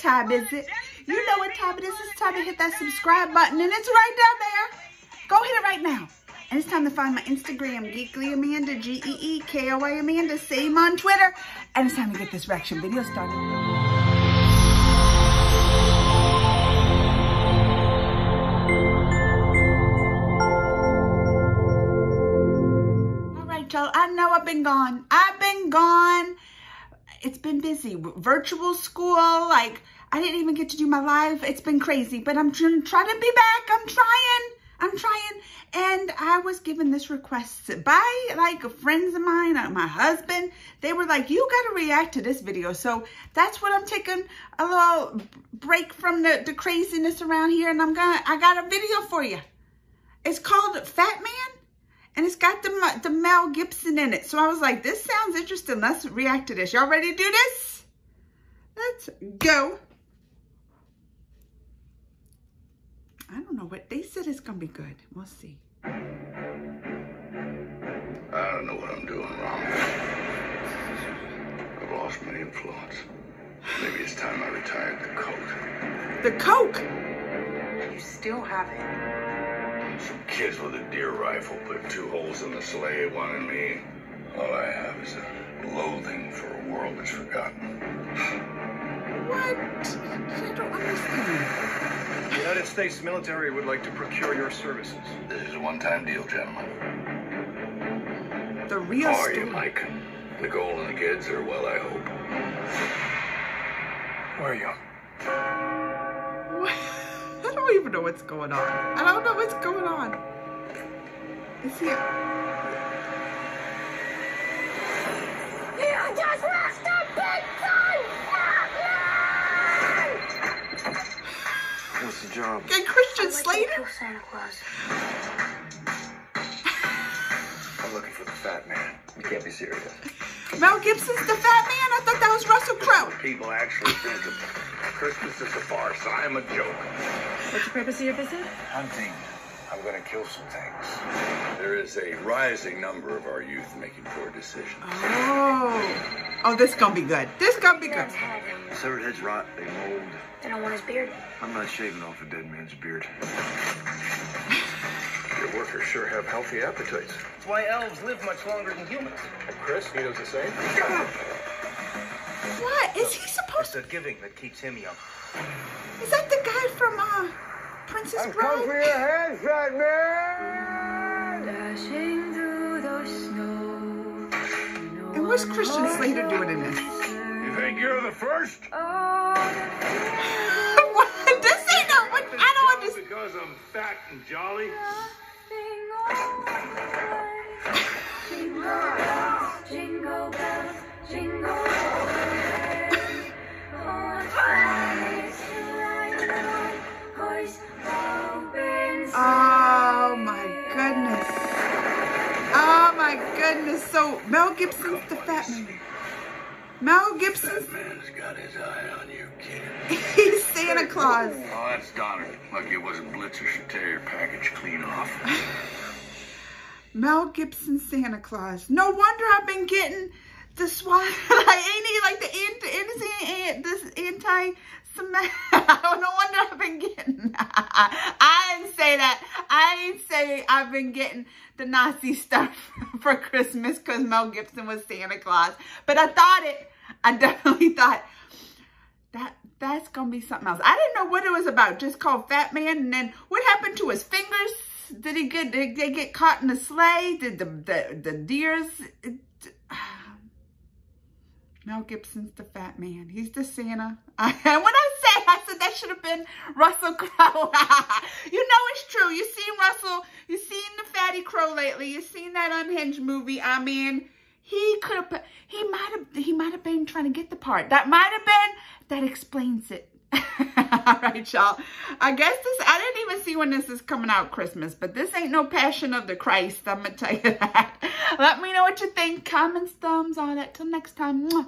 time is it? You know what time it is. It's time to hit that subscribe button, and it's right down there. Go hit it right now. And it's time to find my Instagram, Geekly Amanda, G-E-E-K-O-I Amanda, same on Twitter. And it's time to get this reaction video started. Y'all. I know I've been gone. I've been gone. It's been busy. Virtual school, like, I didn't even get to do my live. It's been crazy, but I'm trying to be back. I'm trying. I'm trying. And I was given this request by like friends of mine, uh, my husband. They were like, you got to react to this video. So that's what I'm taking a little break from the, the craziness around here. And I'm going to, I got a video for you. It's called Fat Man. And it's got the, the Mel Gibson in it. So I was like, this sounds interesting. Let's react to this. Y'all ready to do this? Let's go. I don't know what they said it's gonna be good. We'll see. I don't know what I'm doing wrong. I've lost my influence. Maybe it's time I retired the coke. The coke. You still have it. Some kids with a deer rifle put two holes in the sleigh, one in me. All I have is a loathing for a world that's forgotten. What? I don't understand. The United States military would like to procure your services. This is a one-time deal, gentlemen. The real How are story. you, Mike? The gold and the kids are well, I hope. Where are you? I don't even know what's going on. I don't know what's going on. Is he? You just lost a big son! What's the job? And Christian Slater? Santa Claus. I'm looking for the fat man. You can't be serious. Mel Gibson's the fat man? I thought that was Russell Crowe. People actually think of Christmas is a farce. I am a joke. What's the purpose of your visit? Hunting. I'm gonna kill some things. There is a rising number of our youth making poor decisions. Oh. Oh, this gonna be good. This gonna be good. Dad's had him. Severed heads rot, they mold. They don't want his beard. I'm not shaving off a dead man's beard. Your workers sure have healthy appetites. That's why elves live much longer than humans. And Chris, he does the same. What? Is he supposed? It's supposed the giving that keeps him young. Is that the guy from uh, Princess Bride? for your head, fat man! Dashing through the snow. And what's Christian Slater doing in this? You think you're the first? what? This ain't no. What? I don't understand. Because I'm fat and jolly? Jingle my goodness. So Mel Gibson's the fat man. Mel Gibson's Man's got his eye on you, kid. he's Santa Claus. Oh, that's Donner. Lucky it wasn't Blitzen should tear your package clean off. Mel Gibson Santa Claus. No wonder I've been getting the swat like ain't he like the eh, anti this anti Semitic no wonder I've been getting I didn't say that. I didn't say I've been getting the Nazi stuff for Christmas because Mel Gibson was Santa Claus. But I thought it, I definitely thought that that's gonna be something else. I didn't know what it was about. Just called Fat Man, and then what happened to his fingers? Did he get? Did they get caught in the sleigh? Did the the the deers? Mel Gibson's the Fat Man. He's the Santa. and when I say, I that should have been Russell Crowe. you know it's true. You seen Russell. You seen the Fatty Crowe lately. You seen that Unhinged movie. I mean. He could have, he might have, he might have been trying to get the part. That might have been, that explains it. All right, y'all. I guess this, I didn't even see when this is coming out Christmas, but this ain't no Passion of the Christ. I'm going to tell you that. Let me know what you think. Comments, thumbs, all that. Till next time. Mwah.